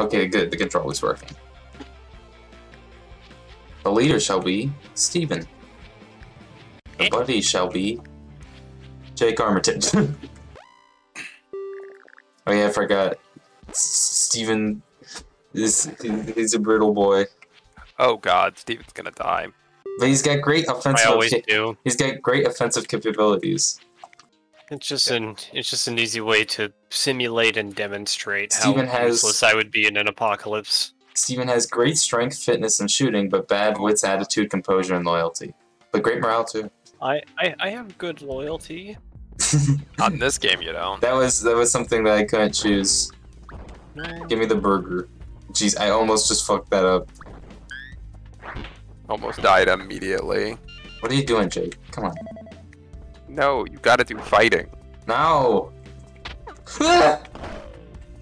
Okay, good. The control is working. The leader shall be Steven. The eh. buddy shall be Jake Armitage. oh yeah, I forgot. S- Steven is he's a brittle boy. Oh god, Steven's gonna die. But he's got great offensive. I always do. he's got great offensive capabilities. It's just an it's just an easy way to simulate and demonstrate Steven how has- useless I would be in an apocalypse. Steven has great strength, fitness, and shooting, but bad wits, attitude, composure, and loyalty. But great morale too. I, I, I have good loyalty. Not in this game, you don't. That was that was something that I couldn't choose. Give me the burger. Jeez, I almost just fucked that up. Almost died immediately. What are you doing, Jake? Come on. No, you gotta do fighting. No.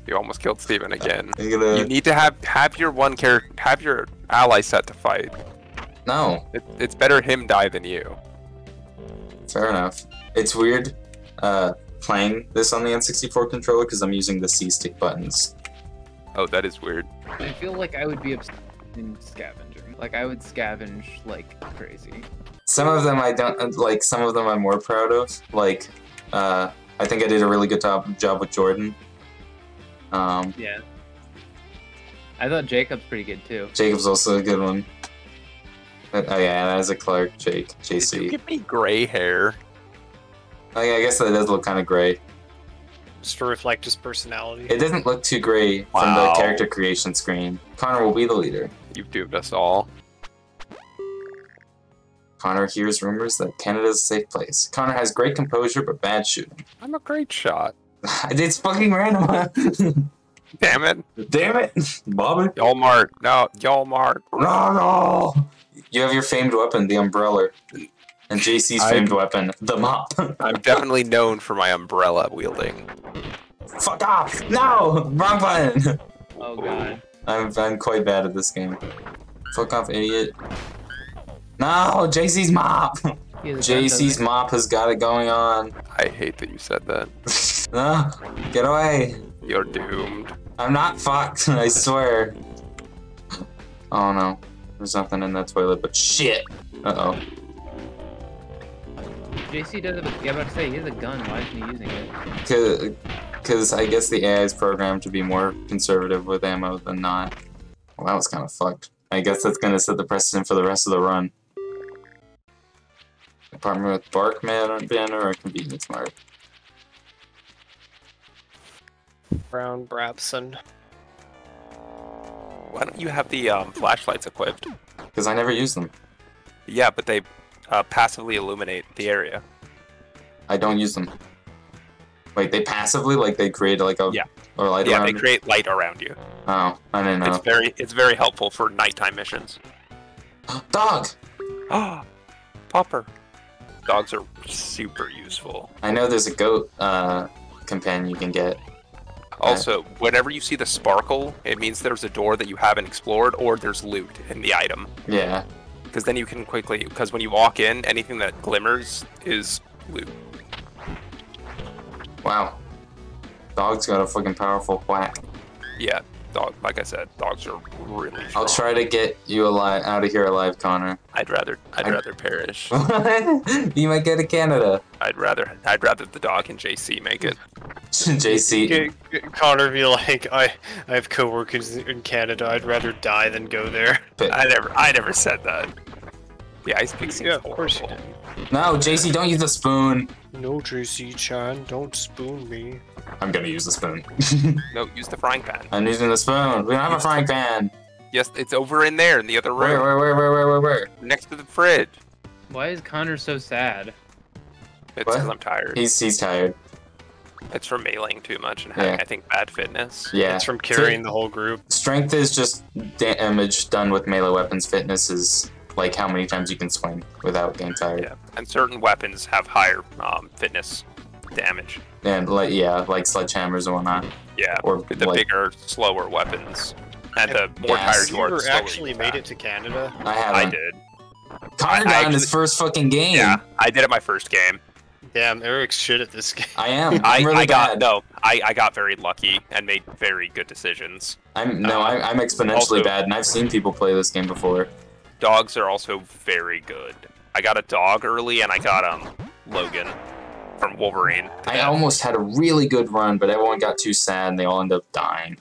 You almost killed Steven again. you You gonna need to have have your one character, have your ally set to fight. no. It, it's better him die than you. Fair enough. It's weird uh, playing this on the N64 controller because I'm using the C stick buttons. Oh, that is weird. I feel like I would be obsessed in scavenging. Like I would scavenge like crazy. Some of them I don't like. Some of them I'm more proud of. Like, uh, I think I did a really good job job with Jordan. Um, Yeah. I thought Jacob's pretty good too. Jacob's also a good one. But, oh yeah, that is a Clark, Jake, Did you JC. give me gray hair? Oh yeah, I guess that does look kind of gray. Just to reflect his personality. It doesn't look too gray from the character creation screen. Conner will be the leader. You've doomed us all. Conner hears rumors that Canada's a safe place. Conner has great composure but bad shooting. I'm a great shot. it's fucking random. Damn it. Damn it, Bobby. Y'all mark. No, y'all mark. No, no. You have your famed weapon, the umbrella, and JC's I'm- famed weapon, the mop. I'm definitely known for my umbrella wielding. Fuck off! No, wrong button. Oh god. I'm I'm quite bad at this game. Fuck off, idiot. No, JC's mop. He has a gun, JC's mop has got it going on. I hate that you said that. no, get away. You're doomed. I'm not fucked, I swear. Oh no. There's nothing in that toilet but shit. Uh oh. JC does have a, yeah, about to say he has a gun. Why isn't he using it? Cause, Because I guess the AI is programmed to be more conservative with ammo than not. Well, that was kind of fucked. I guess that's going to set the precedent for the rest of the run. Apartment with bark man banner or convenience mart. Brown Brabson. Why don't you have the um, flashlights equipped? Because I never use them. Yeah, but they uh, passively illuminate the area. I don't use them. Wait, they passively like they create like a Yeah. or light yeah, around. they create light around you. oh, I didn't know. It's very it's very helpful for nighttime missions. Dog. Ah, Popper. Dogs are super useful. I know there's a goat uh, companion you can get. Also, whenever you see the sparkle, it means there's a door that you haven't explored or there's loot in the item. Yeah. Because then you can quickly, because when you walk in, anything that glimmers is loot. Wow. Dog's got a fucking powerful quack. Yeah, dog. Like I said, dogs are really. I'll try to get you alive out of here alive, Conner. I'd rather. I'd I- rather perish. you might go to Canada. I'd rather. I'd rather the dog and JC make it. JC. G- G- Conner be like, I, I have coworkers in Canada. I'd rather die than go there. But- I never. I never said that. The ice pick seems Yeah, of course you horrible. No, JC, don't use the spoon. No, JC Chan, don't spoon me. I'm gonna use the spoon. No, use the frying pan. I'm using the spoon. We don't have a frying pan. Yes, it's over in there in the other room, where, where, where, where, where, where? next to the fridge. Why is Conner so sad? It's because I'm tired. He's he's tired. It's from mailing too much and having, Yeah. I think, bad fitness. Yeah. It's from carrying the whole group. Strength is just damage done with melee weapons. Fitness is like how many times you can swing without getting tired. Yeah, and certain weapons have higher um, fitness damage. And like yeah, like sledgehammers and whatnot. Yeah, Or the like bigger, slower weapons, and the more Gas. tired you You are, ever the slower actually made it to Canada? I I haven't. did. Conner I got in his first fucking game. Yeah, I did it my first game. Damn, Erik's shit at this game. I am. I'm really I got no. I, I got very lucky and made very good decisions. I'm no, Uh, I, I'm exponentially also- bad, and I've seen people play this game before. Dogs are also very good. I got a dog early and I got um Logan from Wolverine. I almost had a really good run, but everyone got too sad, and they all ended up dying.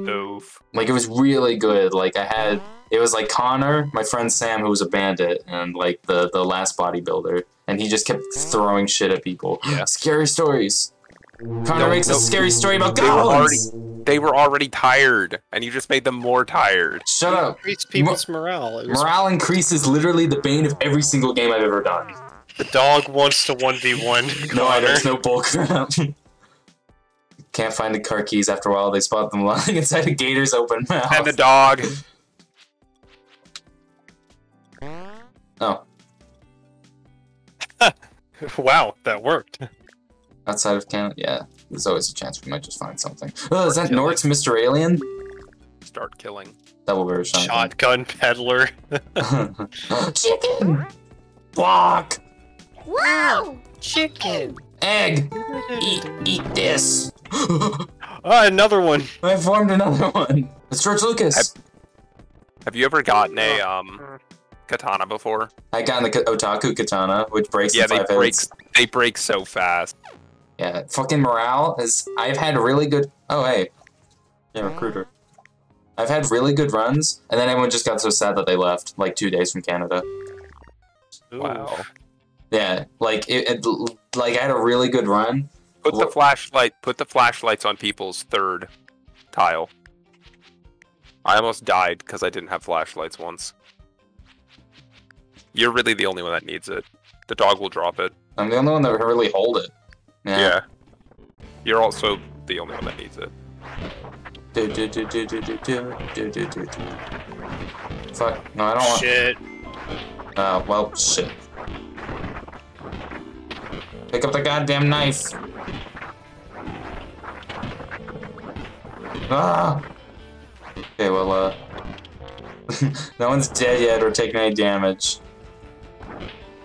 Oof. Like it was really good. Like I had, it was like Conner, my friend Sam, who was a bandit, and like the the last bodybuilder, and he just kept throwing shit at people. Yeah. Scary stories. Conner No, makes no. a scary story about They were goblins. They were already tired, and you just made them more tired. Shut up. Increased people's morale. It was, Morale increase is literally the bane of every single game I've ever done. the dog wants to 1v1 No, I Conner. there's no bullcrap. Can't find the car keys after a while. They spot them lying inside a gator's open mouth. And the dog. oh, wow, that worked. Outside of Canada? Yeah, there's always a chance we might just find something. Oh, is that Nort's Mr. Alien? Start killing. Double barrel shotgun. Shotgun peddler. Chicken! Block! Wow! Chicken. Egg! Eat, eat this! Ah, another one. I formed another one. It's George Lucas. Have you ever gotten a um katana before? I got in the otaku katana, which breaks Yeah, in they break. They break so fast. Yeah, fucking morale is. I've had really good. Oh hey, yeah, recruiter. I've had really good runs, and then everyone just got so sad that they left, like two days from Canada. Ooh. Wow. Yeah, like it, it like I had a really good run. Put the flashlight. Put the flashlights on people's third tile. I almost died because I didn't have flashlights once. You're really the only one that needs it. The dog will drop it. I'm the only one that can really hold it. Yeah. You're also the only one that needs it. Do, do, do, do, do, do, do, do, do, do, do. Fuck. No, I don't want. Shit. Uh, well, shit. Pick up the goddamn knife. Ah! Okay, well, uh. no one's dead yet or taking any damage.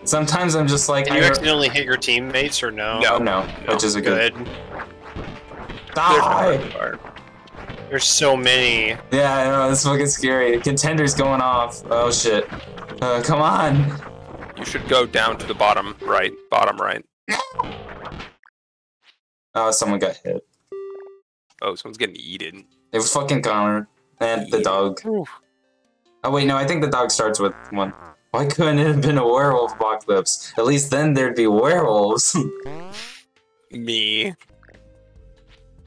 Sometimes I'm just like, Did you accidentally hit your teammates or no? No, no, which is a good. Good. There's Die! There's so many. Yeah, I know, it's fucking scary. Contender's going off. Oh shit. Uh, come on! You should go down to the bottom right. Bottom right. Oh, someone got hit. Oh, someone's getting eaten. It was fucking Conner. And the dog. Oof. Oh wait, no, I think the dog starts with one. Why couldn't it have been a werewolf apocalypse? At least then there'd be werewolves. Me.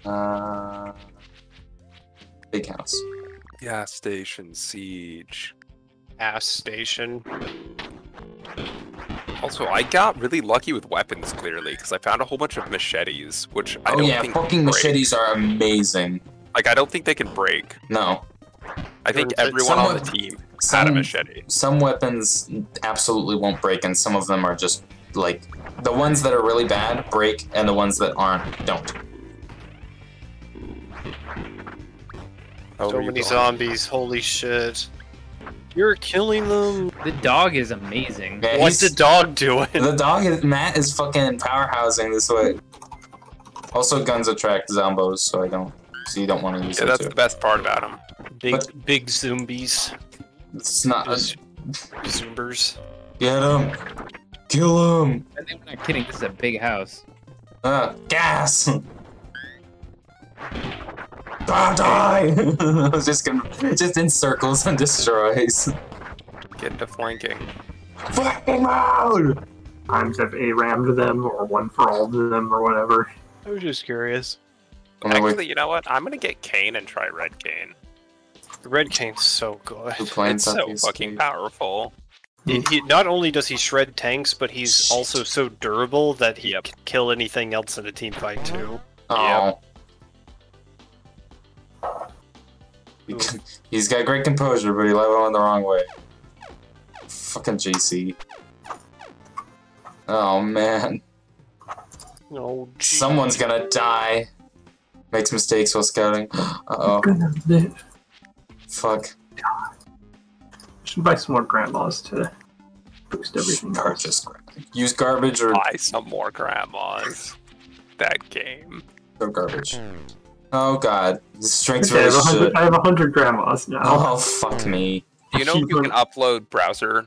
uh, big house. Gas station siege. Ass station. Also, I got really lucky with weapons, clearly, because I found a whole bunch of machetes, which I oh don't yeah, think fucking break. machetes are amazing. Like, I don't think they can break. No, I think everyone on the somewhat- team had a some machete. some weapons absolutely won't break, and some of them are just like the ones that are really bad break, and the ones that aren't don't. So many don't. zombies. Holy shit. You're killing them. The dog is amazing. Yeah, What's the dog doing? The dog is Matt is fucking powerhousing this way. Also, guns attract zombos, so I don't. So you don't want to use Yeah, it that's too. the best part about him. Big, But- big zombies. It's not. Just Zoomers. Get him! Kill him! I think we're not kidding. This is a big house. Uh, gas! Ah, die! I was just gonna, just in circles and destroys. Get into flanking. Fucking loud! times have A rammed them or one for all of them or whatever. I was just curious. Actually, you know what? I'm gonna get Kayn and try Red Kayn. Red Kayn's so good. Who It's so fucking State? powerful. He, he, not only does he shred tanks, but he's also so durable that he Yep. can kill anything else in a team fight too. Oh. He- He's got great composure, but he let one the wrong way. Fucking JC. Oh man. Oh, gee. Someone's gonna die. Makes mistakes while scouting. Uh oh. Goodness, bitch. Fuck. Should buy some more grandmas to boost everything. Purchase gra- use garbage or Buy some more grandmas. That game. or garbage. Oh god, this strength's Okay, I really have, a hundred. I have a hundred grandmas now. Oh fuck me. Do you know you can upload browser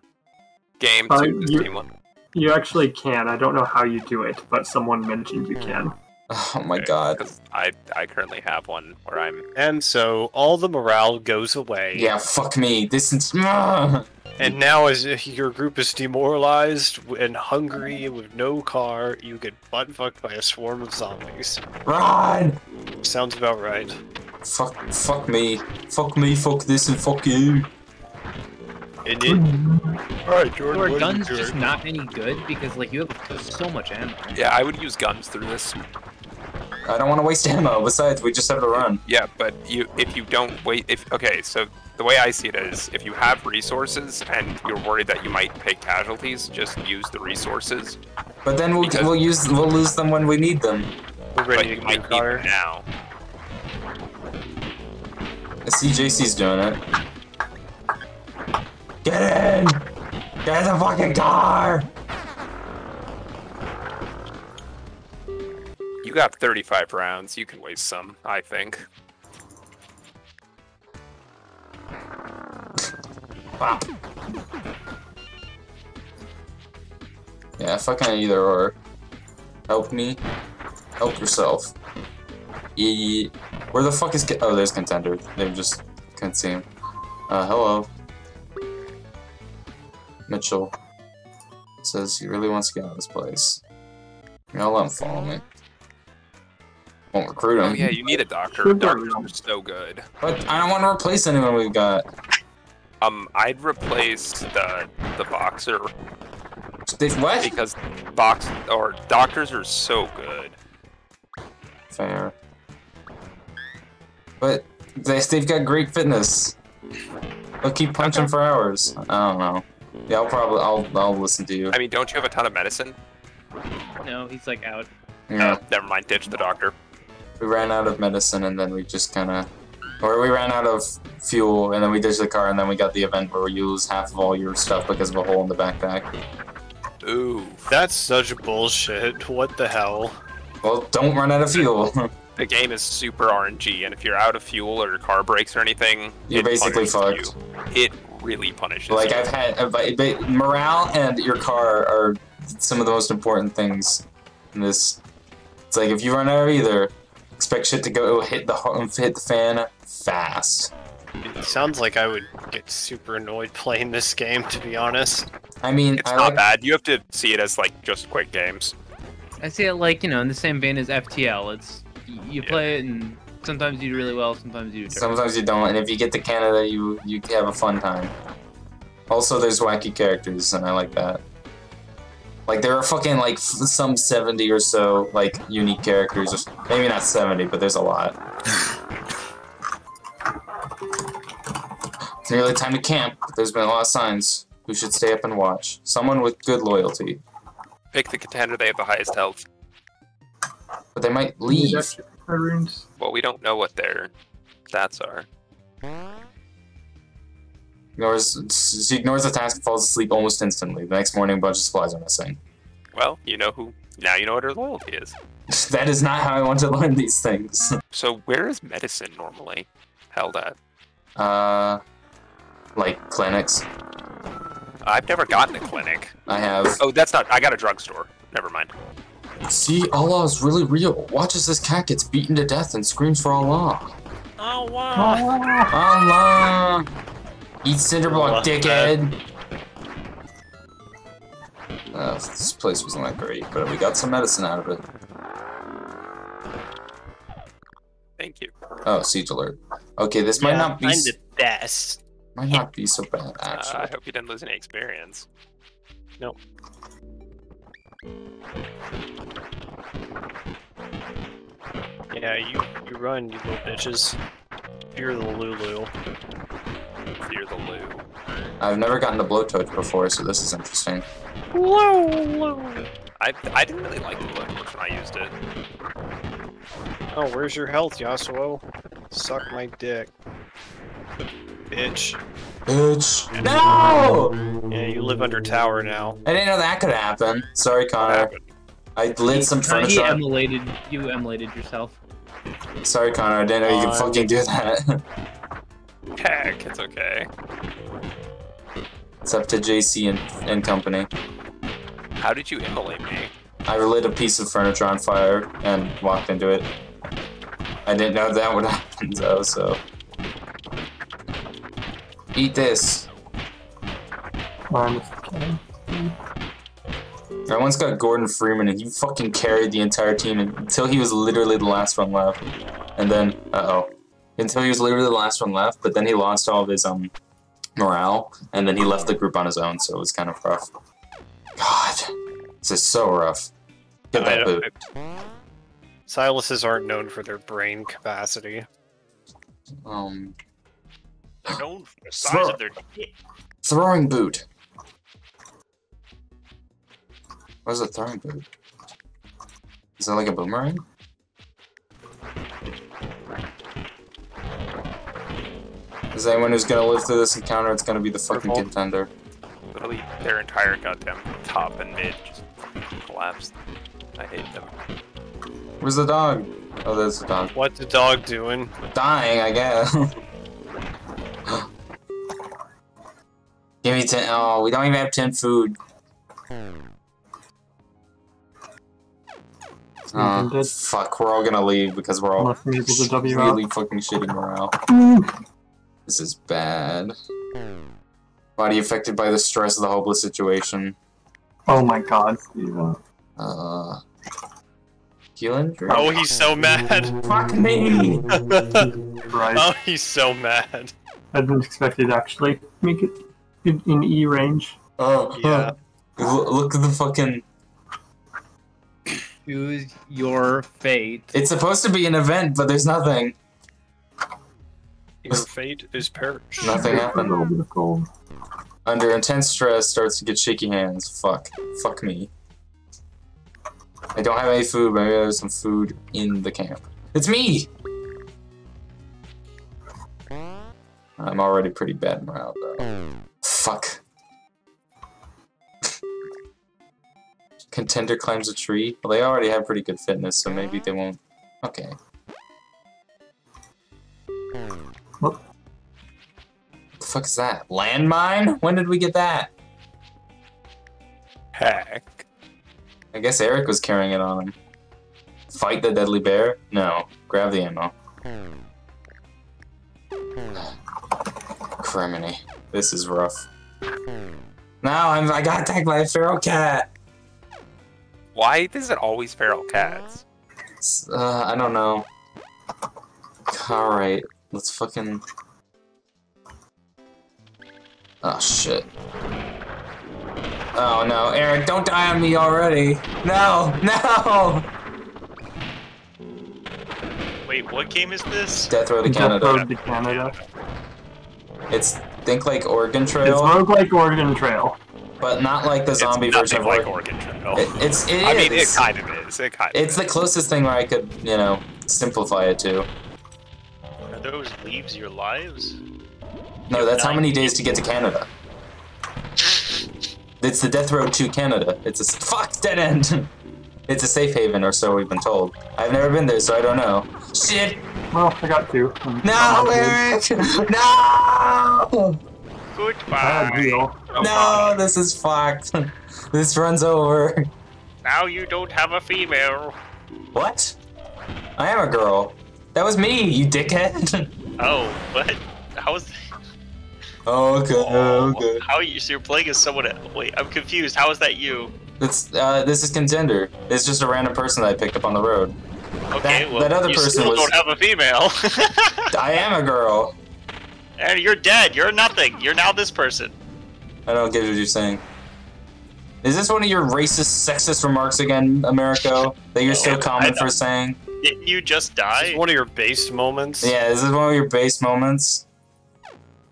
game Uh, to the you- Steam one? You actually can. I don't know how you do it, but someone mentioned you can. Oh my god! I I currently have one where I'm And so all the morale goes away. Yeah, fuck me. This is. Ah! And now, as your group is demoralized and hungry with no car, you get butt fucked by a swarm of zombies. Run! Sounds about right. Fuck, fuck me. Fuck me, fuck this, and fuck you. And it, Alright, Jordan. are guns just not any good because like you have so much ammo. Yeah, I would use guns through this. I don't want to waste ammo. Besides, we just have to run. Yeah, but you if you don't wait if okay, so the way I see it is if you have resources and you're worried that you might take casualties, just use the resources. But then we'll, we'll use we'll lose them when we need them. we're But ready you to might get need them now. I see JC's doing it. Get in! Get in the fucking car! Got 35 rounds, you can waste some, I think. Bop. Yeah, fucking either or. Help me. Help yourself. E. Where the fuck is? Oh, there's contender. They just can't see him. Uh, hello. Mitchell says he really wants to get out of this place. You know, let him follow me. Won't recruit him. Oh yeah, you need a doctor. Doctors are so good. But I don't want to replace anyone we've got. Um, I'd replace the the boxer They, what? because box or doctors are so good. Fair. But they, they've got great fitness. They'll keep punching for hours. I don't know. Yeah, I'll probably I'll I'll listen to you. I mean, don't you have a ton of medicine? No, he's like out. Yeah, Oh, never mind. Ditch the doctor. We ran out of medicine and then we just kind of, or we ran out of fuel and then we ditched the car and then we got the event where you lose half of all your stuff because of a hole in the backpack. Ooh, That's such bullshit. What the hell? Well, don't run out of fuel. the game is super RNG, and if you're out of fuel or your car breaks or anything, You're basically fucked. You. It really punishes like you. I've had uh, but- but morale and your car are some of the most important things in this. It's like if you run out of either, expect shit to go hit the hit the fan fast. It sounds like I would get super annoyed playing this game, to be honest. I mean, It's I not like, bad. You have to see it as like just quick games. I see it like you know in the same vein as FTL. It's you Yeah. play it and sometimes you do really well, sometimes you do. terrible. sometimes you don't, and if you get to Canada, you you have a fun time. Also, there's wacky characters, and I like that. Like there are fucking like f- some seventy or so like unique characters. Maybe not seventy, but there's a lot. It's nearly time to camp. but There's been a lot of signs. We should stay up and watch. Someone with good loyalty, Pick the contender. They have the highest health. but they might leave. Well, we don't know what their stats are. Ignores, she ignores the task and falls asleep almost instantly. The next morning, a bunch of supplies are missing. Well, you know who. Now you know what her loyalty is. that is not how I want to learn these things. So where is medicine normally held at? Uh, like clinics. I've never gotten a clinic. I have. Oh, that's not. I got a drugstore. Never mind. See, Allah is really real. Watch as this cat gets beaten to death and screams for Allah. Oh wow. Allah! Eat Cinderblock, Allah. dickhead! Uh, this place wasn't that great, but we got some medicine out of it. Thank you. Oh, siege alert. Okay, this might not be I'm the best. might not be so bad Uh, I hope you didn't lose any experience. Nope. Yeah, you you run, you little bitches. You're the Lulu. Fear the Lou. I've never gotten the blowtorch before, so this is interesting. I I didn't really like the blowtorch when I used it. Oh, where's your health, Yasuo? Suck my dick. Bitch. Bitch. No! Yeah, you live under tower now. I didn't know that could happen. Sorry, Conner. I lit some Kinda furniture. on- emulated. You emulated yourself. Sorry, Conner. I didn't know you could Uh, fucking do that. Heck, it's okay. it's up to JC and, and company. How did you immolate me? I lit a piece of furniture on fire and walked into it. I didn't know that would happen though, so. Eat this. I'm just kidding. I once got Gordon Freeman and he fucking carried the entire team until he was literally the last one left. And then, uh oh. Until he was literally the last one left, but then he lost all of his um morale and then he left the group on his own, so it was kind of rough. God, this is so rough. Get that boot. Siluses aren't known for their brain capacity. Um, They're known for the size Throw- of their dick. throwing boot. What is a throwing boot? Is that like a boomerang? Is anyone who's gonna live through this encounter? It's gonna be the fucking Purple. contender. Literally, their entire goddamn top and mid just collapsed. I hate them. Where's the dog? Oh, there's the dog. What's the dog doing? Dying, I guess. Give me ten. Oh, we don't even have ten food. Oh, fuck, we're all gonna leave because we're all Unless I'm able to W out. really fucking shitty morale. This is bad. Body affected by the stress of the hopeless situation. Oh my god, Steven. Uh, heal injury? Oh, he's so mad. fuck me! Right. oh, he's so mad. I didn't expect it actually make it in, in E range. Oh, Yeah. Look, look at the fucking. Choose your fate. It's supposed to be an event, but there's nothing. Your fate is perished. Nothing happened. A little bit of gold. Under intense stress, starts to get shaky hands. Fuck. Fuck me. I don't have any food, maybe there's some food in the camp. It's me! I'm already pretty bad morale, though. Fuck. Contender climbs a tree. Well, they already have pretty good fitness, so maybe they won't. Okay. What? The fuck is that? Landmine? When did we get that? Heck. I guess Erik was carrying it on him. Fight the deadly bear? No. Grab the ammo. Criminy. This is rough. Now I'm I got attacked by a feral cat. Why is it always feral cats? Uh, I don't know. Alright, let's fucking. Oh shit. Oh no, Erik, don't die on me already! No! No! Wait, what game is this? Death Row to Death Road to Canada. It's think like Oregon Trail. It's Trail, roguelike Oregon Trail. but not like the zombie it's version of like Oregon. Oregon Trail. It, it's it I mean, it is. kind of is. It kind of It's the closest thing where I could, you know, simplify it to. Are leaves your lives? No, that's how many days to get to Canada. It's the Death Road to Canada. It's a fuck dead end. It's a safe haven, or so we've been told. I've never been there, so I don't know. Shit! Well, I got two. No, Erik! No! Goodbye. deal. No, this is fucked. This runs over. Now you don't have a female. What? I am a girl. That was me, you dickhead. Oh, what? How's okay, okay. how are you? So you're playing as someone? Wait, I'm confused. How is that you? It's uh, this is contender. It's just a random person that I picked up on the road. Okay, That- well, that other you person still was- don't have a female. I am a girl. and you're dead. You're nothing. You're now this person. I don't get what you're saying. Is this one of your racist, sexist remarks again, Americo? That you're so No, I common for saying? Didn't you just die? this one of your base moments? Yeah, this is one of your base moments?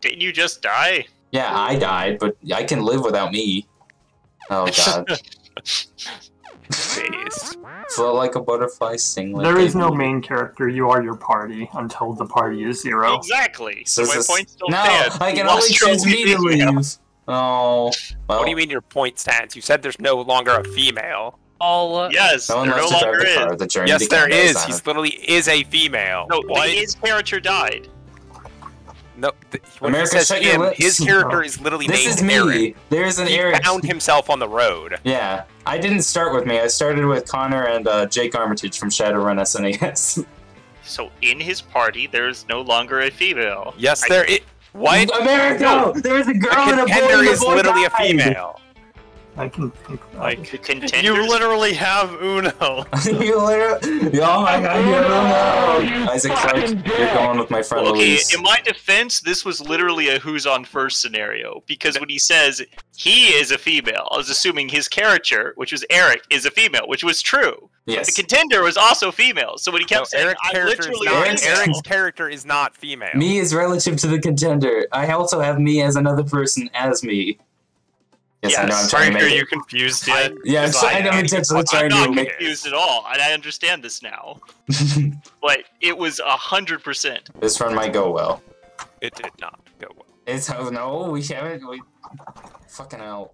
Didn't you just die? Yeah, I died, but I can live without me. Oh god. based. Float like a butterfly, sing like There a is no bee. main character. You are your party until the party is zero. Exactly. So, So my this- point still No, stands. I can only your choose me to female. leave. Oh. Well, What do you mean your point stands? You said there's no longer a female. All Yes, No there no lets to drive longer the car. is. The Yes, there is. began is. as He's a- literally is a female. No, what? his character died. No, th- when America, says shut your him, his character is literally This named is me. Erik. There's an He Erik. found himself on the road. Yeah, I didn't start with me. I started with Conner and uh, Jake Armitage from Shadowrun SNES. So in his party, there's no longer a female. Yes, I- there is. What? America! No. There's a The girl and a boy. contender and the is boy literally a female. I can think that. Like The contenders. you literally have Uno. you literally. Oh my god, you don't know. Isaac Clarke, you're going with my friend Well, okay, Luis. in my defense, this was literally a who's on first scenario because when he says he is a female, I was assuming his character, which was Erik, is a female, which was true. Yes. The contender was also female, so when he kept No, saying, Erik's "I'm character is literally not. Erik's- Erik's character is not female. Me is relative to the contender. I also have me as another person as me. Yes, I know. I'm Yes. trying to Are make you it. confused yet? Yeah, I'm, Because trying, I I'm am. Not to make. confused at all, and I understand this now. But it was a hundred percent. This run might go well. It did not go well. It's oh no, we haven't. We fucking hell.